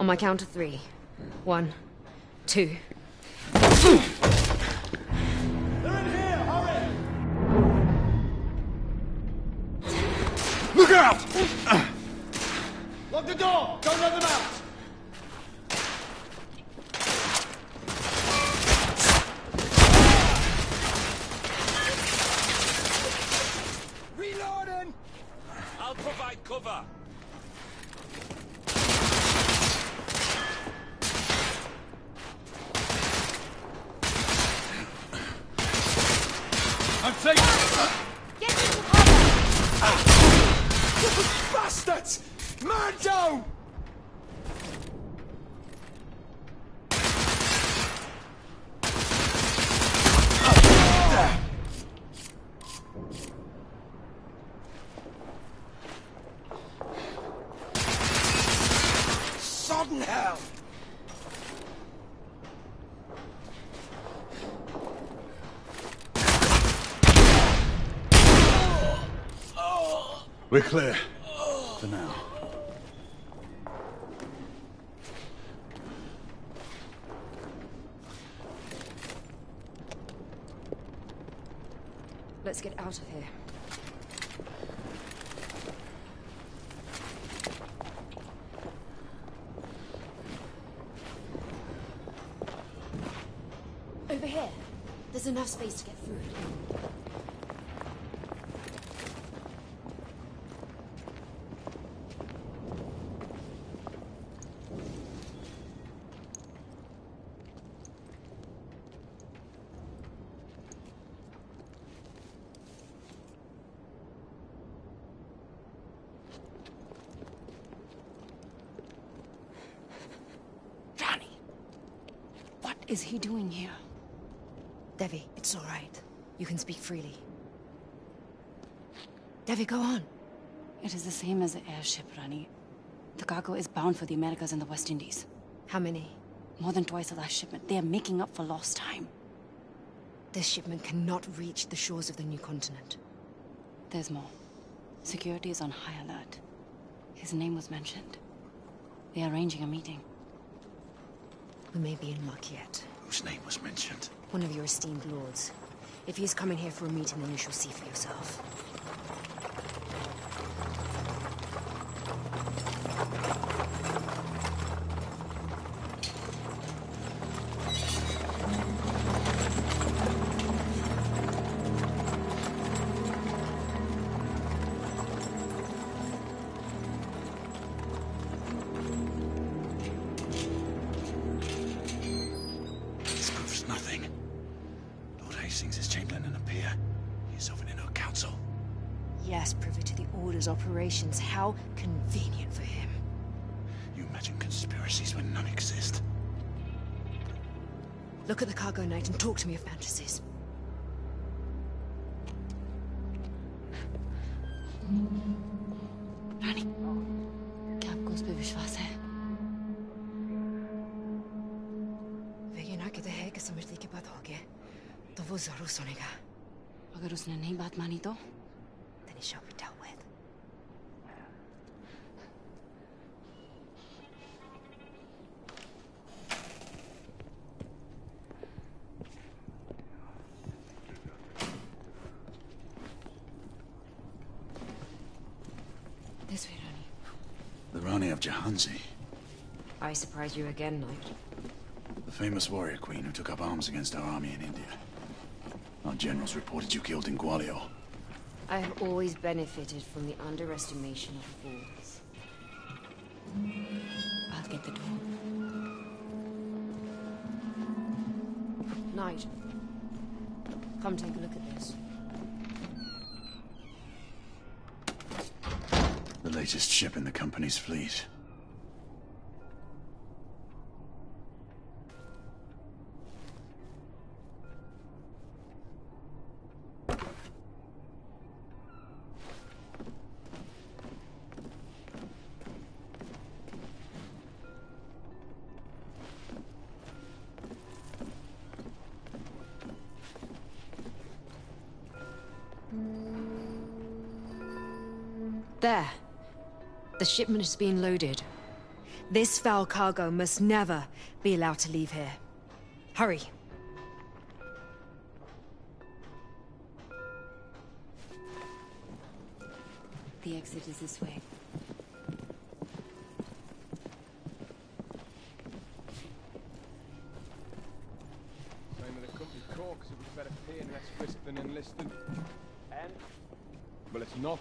On my count of three. One, two. They're in here! Hurry! Look out! Lock the door! Don't let them out! Reloading! I'll provide cover. Taking... Get cover! Bastards! Man down! Sodden hell! We're clear. For now. Let's get out of here. Over here. There's enough space to get food. Is he doing here? Devi, it's all right. You can speak freely. Devi, go on. It is the same as the airship, Rani. The cargo is bound for the Americas and the West Indies. How many? More than twice the last shipment. They are making up for lost time. This shipment cannot reach the shores of the new continent. There's more. Security is on high alert. His name was mentioned. They are arranging a meeting. We may be in luck yet. Whose name was mentioned? One of your esteemed lords. If he is coming here for a meeting, then you shall see for yourself. Lord Hastings is Chamberlain and a peer. He's sovereign in our council. Yes, privy to the Order's operations. How convenient for him. You imagine conspiracies when none exist. Look at the cargo knight and talk to me of fantasies. रानी क्या आपको उस पर विश्वास वो जरूर सुनेगा अगर उसने नहीं बात मानी तो Then he shall be dealt with. This way, Rani. The Rani of Jhansi. I surprise you again, Knight. The famous warrior queen who took up arms against our army in India. Generals reported you killed in Gwalior. I have always benefited from the underestimation of fools. I'll get the door. Knight, come take a look at this. The latest ship in the company's fleet. There. The shipment is being loaded. This foul cargo must never be allowed to leave here. Hurry. The exit is this way. Name of the company Corks, it was better pay and less risk than enlisting. And? Well, it's not.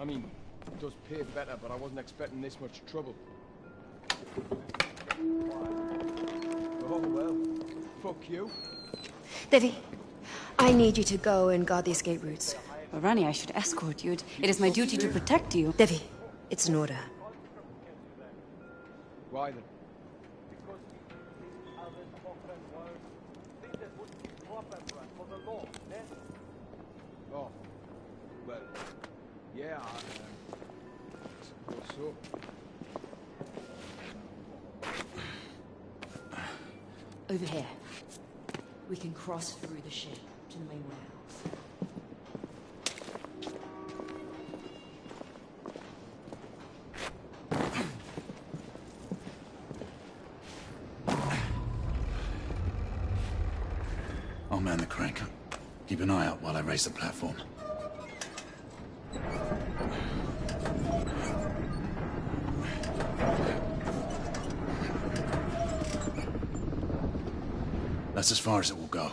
I mean, it does pay better, but I wasn't expecting this much trouble. Oh, well. Fuck you. Devi, I need you to go and guard the escape routes. Well, Rani, I should escort you. It it is my duty to protect you. Devi, it's an order. Why then? Because we have this property. Oh. Well, yeah, so. Over here. We can cross through the ship to the main warehouse. I'll man the crank. Keep an eye out while I raise the platform. That's as far as it will go.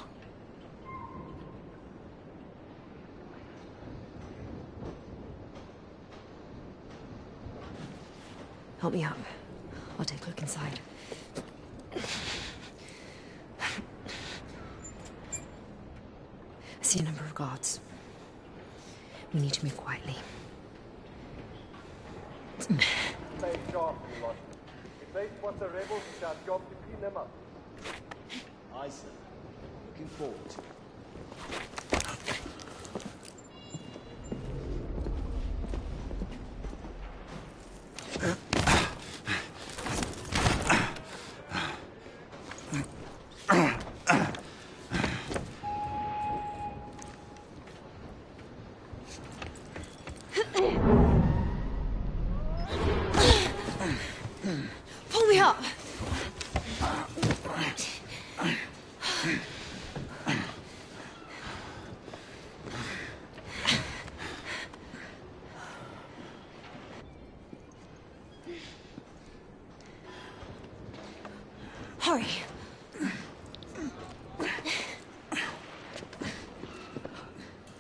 Help me up. I'll take a look inside. I see a number of guards. We need to move quietly. Aye, sir. Looking forward to it. Pull me up! Hurry.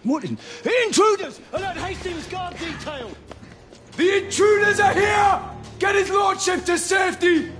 Martin, intruders! Alert Hastings Guard Detail! The intruders are here! Get his lordship to safety!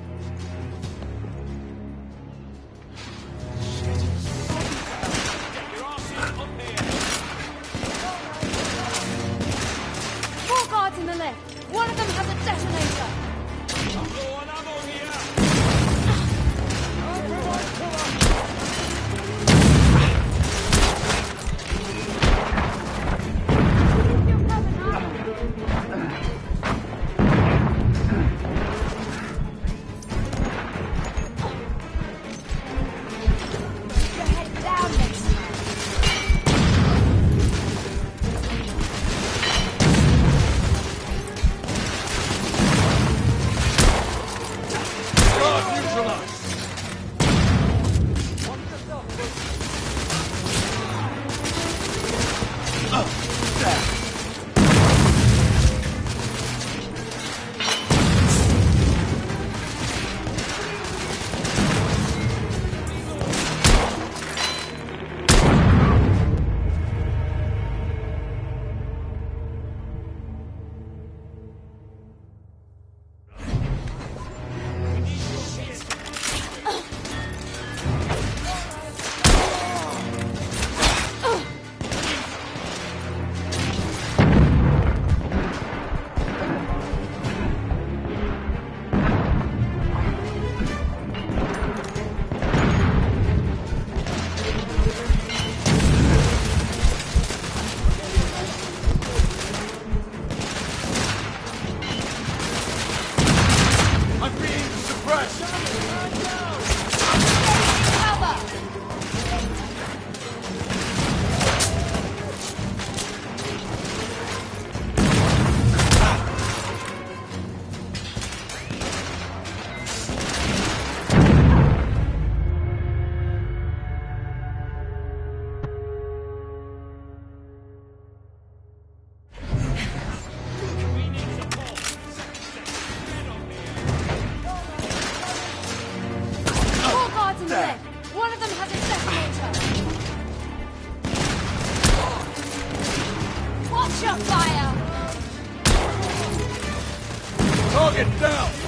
Target down!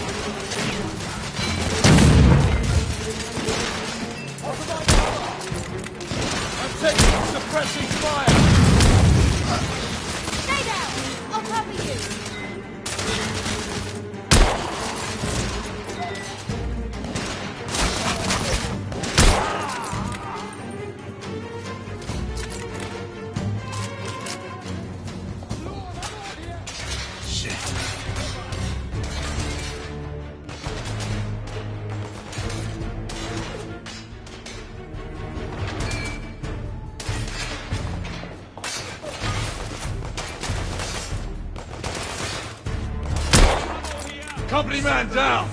Company man down!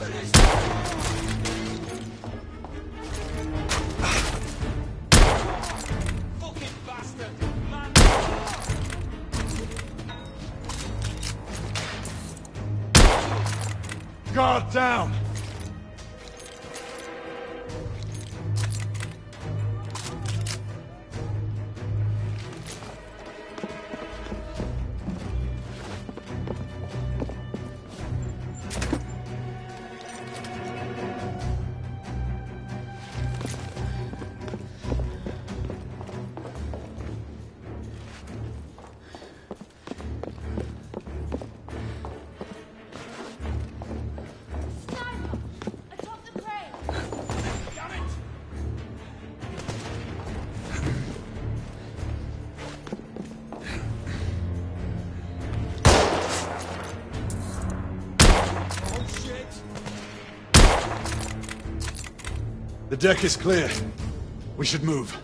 Guard down! The deck is clear. We should move.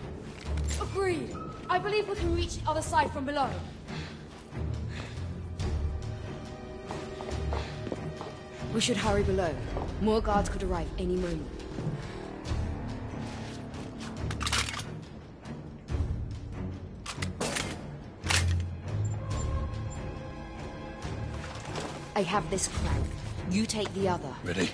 Agreed. I believe we can reach the other side from below. We should hurry below. More guards could arrive any moment. I have this crank. You take the other. Ready?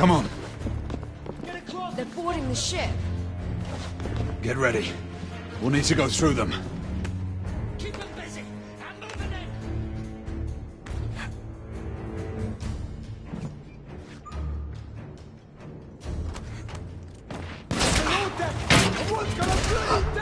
Come on. They're boarding the ship. Get ready. We'll need to go through them. Keep them busy! I'm moving in! What's gonna bloody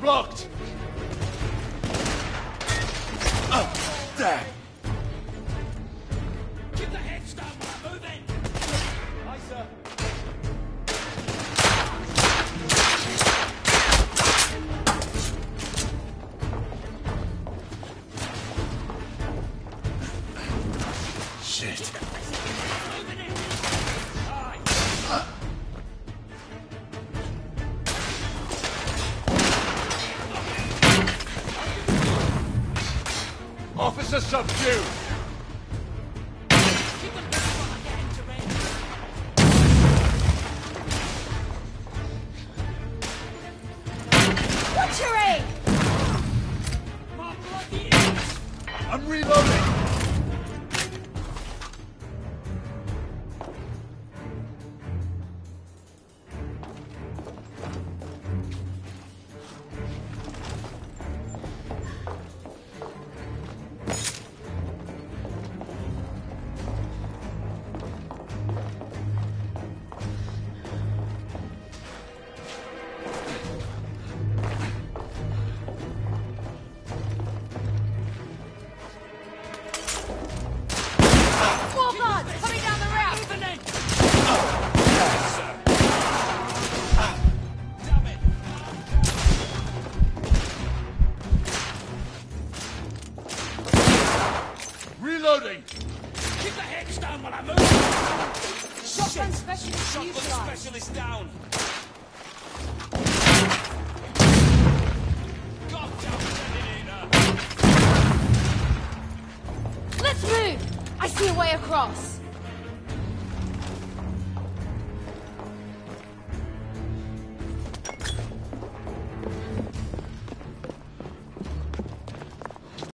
blocked! Ah, there! Keep Officer subdued! Reloading! Keep the heads down while I move! Shotgun specialist Shotgun neutralized. specialist down! God damn Terminator! Let's move! I see a way across.